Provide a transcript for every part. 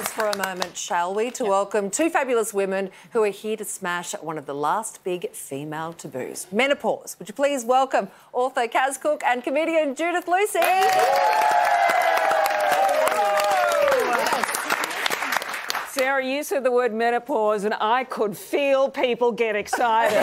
pause for a moment, shall we, to yep. welcome two fabulous women who are here to smash one of the last big female taboos menopause. Would you please welcome author Kaz Cooke and comedian Judith Lucy? Sarah, you said the word menopause, and I could feel people get excited.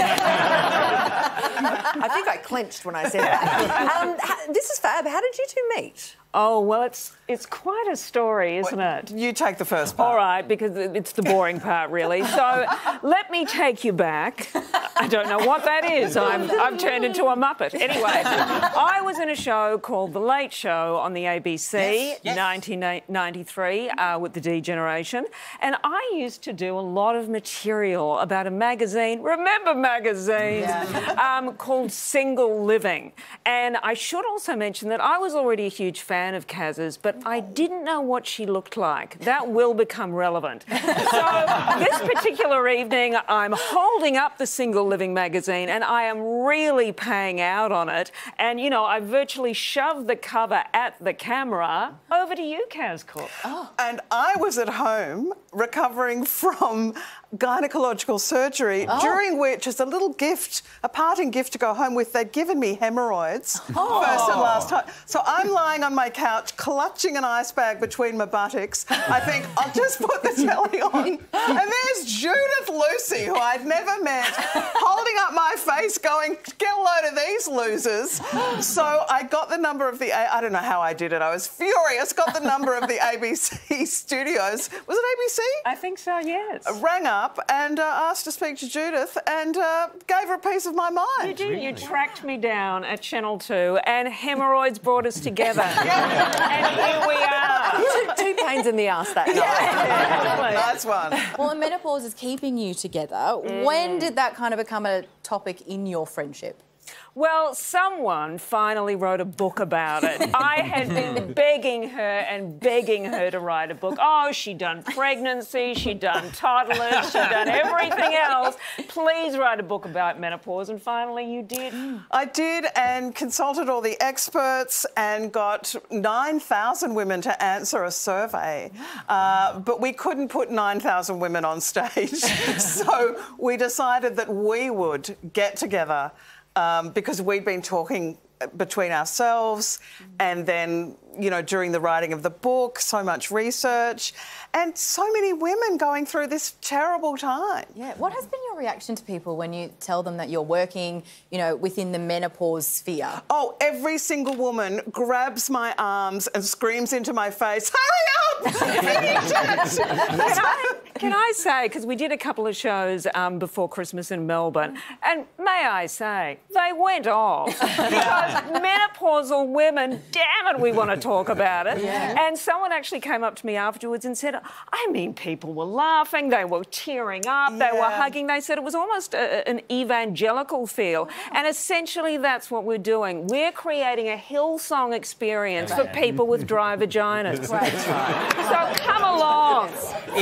I think I clenched when I said that. Um, this is fab. How did you two meet? Oh, well, it's it's quite a story, isn't well, it? You take the first part. All right, because it's the boring part, really. So let me take you back. I don't know what that is. I'm, I've turned into a Muppet. Anyway, I was in a show called The Late Show on the ABC, yes, yes. 1993, uh, with the D Generation. And I used to do a lot of material about a magazine, remember magazines, yeah. um, called Single Living. And I should also mention that I was already a huge fan fan of Kaz's, but I didn't know what she looked like. That will become relevant. so this particular evening, I'm holding up the Single Living magazine and I am really paying out on it. And, you know, I virtually shoved the cover at the camera. Over to you, Kaz Cooke. Oh. And I was at home recovering from gynecological surgery, oh. during which, as a little gift, a parting gift to go home with, they'd given me hemorrhoids oh. first and last time. So I'm lying on my couch, clutching an ice bag between my buttocks. I think I'll just put the telly on, and there's Judith Lucy, who I'd never met, holding up my face, going, "Get a load of these losers." So I got the number of the. I don't know how I did it. I was furious. Got the number of the ABC studios. Was it ABC? I think so. Yes. Rang up up and uh, asked to speak to Judith and uh, gave her a piece of my mind. Did you? Really? You tracked me down at Channel 2 and hemorrhoids brought us together. and here we are. Two, two pains in the ass that night. Yeah. That's one. Well, menopause is keeping you together. Mm. When did that kind of become a topic in your friendship? Well, someone finally wrote a book about it. I had been begging her and begging her to write a book. Oh, she'd done pregnancy, she'd done toddlers, she'd done everything else. Please write a book about menopause. And finally, you did. I did and consulted all the experts and got 9,000 women to answer a survey. Uh, but we couldn't put 9,000 women on stage. so we decided that we would get together um, because we'd been talking between ourselves and then you know during the writing of the book so much research and so many women going through this terrible time. Yeah what has been your reaction to people when you tell them that you're working you know within the menopause sphere? Oh every single woman grabs my arms and screams into my face hurry up! Finish it can I say, because we did a couple of shows um, before Christmas in Melbourne, and may I say, they went off. because menopausal women, damn it, we want to talk about it. Yeah. And someone actually came up to me afterwards and said, I mean, people were laughing, they were tearing up, yeah. they were hugging. They said it was almost a, an evangelical feel. And essentially, that's what we're doing. We're creating a Hillsong experience right. for people with dry vaginas. Right. So come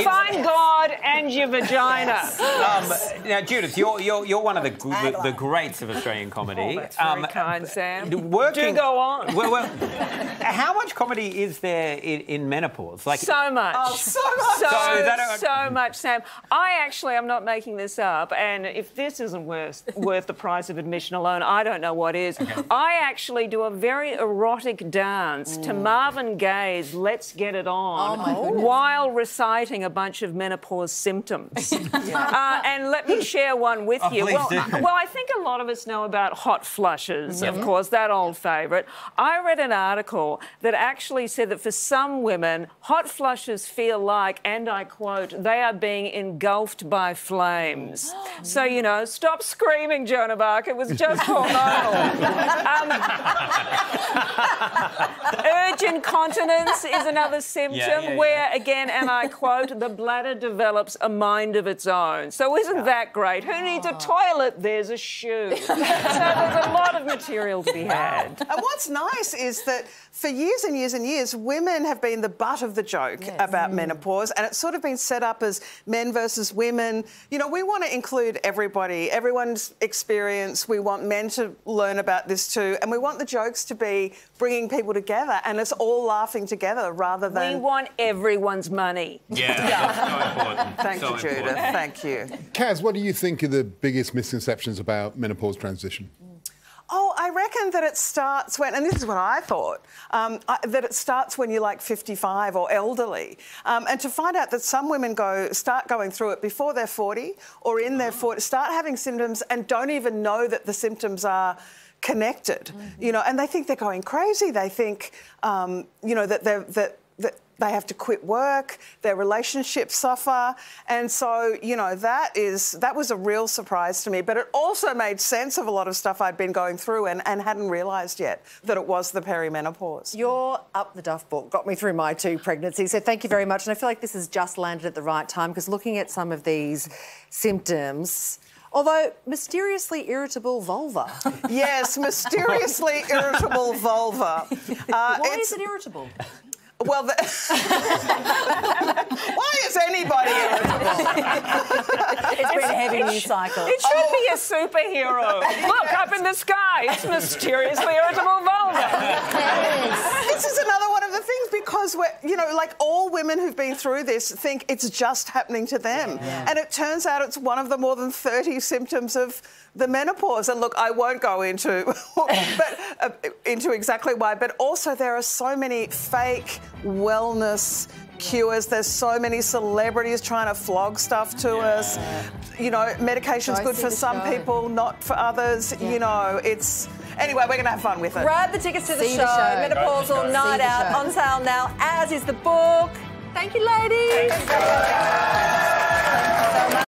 find God and your vagina. Um, now, Judith, you're, you're, you're one of the, the, the greats of Australian comedy. Oh, that's very um, kind, Sam. Working, Do go on. Well, well, how much comedy is there in, in menopause? Like so much. Oh, so much. So, so, so much, Sam. I actually, I'm not making this up, and if this isn't worth worth the price of admission alone, I don't know what is. Okay. I actually do a very erotic dance mm. to Marvin Gaye's "Let's Get It On" oh, while reciting a bunch of menopause menopause symptoms. uh, and let me share one with oh, you. Well, well, I think a lot of us know about hot flushes, mm-hmm. of course, that old favourite. I read an article that actually said that for some women, hot flushes feel like, and I quote, they are being engulfed by flames. so, you know, stop screaming, Joan of Arc. It was just hormonal. um, urge incontinence is another symptom yeah, yeah, where, again, and I quote, the bladder develops a mind of its own. So isn't that great? Who needs a toilet? There's a shoe. so there's a lot of material to be had. And what's nice is that for years and years and years, women have been the butt of the joke yes. about mm. menopause, and it's sort of been set up as men versus women. You know, we want to include everybody, everyone's experience. We want men to learn about this too, and we want the jokes to be bringing people together, and it's all laughing together rather than. We want everyone's money. Yeah, so important. Thank so you, Judith. Thank you. Kaz, what do you think are the biggest misconceptions about menopause transition? Oh, I reckon that it starts when, and this is what I thought, um, I, that it starts when you're like 55 or elderly. Um, and to find out that some women go start going through it before they're 40 or in their 40s, start having symptoms and don't even know that the symptoms are connected, you know, and they think they're going crazy. They think, um, you know, that they're, that, that they have to quit work, their relationships suffer, and so you know that is that was a real surprise to me. But it also made sense of a lot of stuff I'd been going through and, and hadn't realised yet that it was the perimenopause. Your Up the Duff book got me through my two pregnancies, so thank you very much. And I feel like this has just landed at the right time because looking at some of these symptoms, although mysteriously irritable vulva. yes, mysteriously irritable vulva. Uh, Why it's- is it irritable? Well, the... why is anybody irritable? It's been a heavy news cycle. It should be a superhero. Look up in the sky. It's mysteriously irritable vulva. this is another one of the things because we're, you know, like all women who've been through this think it's just happening to them. And it turns out it's one of the more than 30 symptoms of the menopause. And look, I won't go into but uh, into exactly why, but also there are so many fake wellness cures. There's so many celebrities trying to flog stuff to us. You know, medication's Go good for some show. people, not for others. You know, it's anyway, we're gonna have fun with it. Grab the tickets to the show, the show. Menopausal See Night the Out, show. on sale now, as is the book. Thank you, ladies. Thank you so much.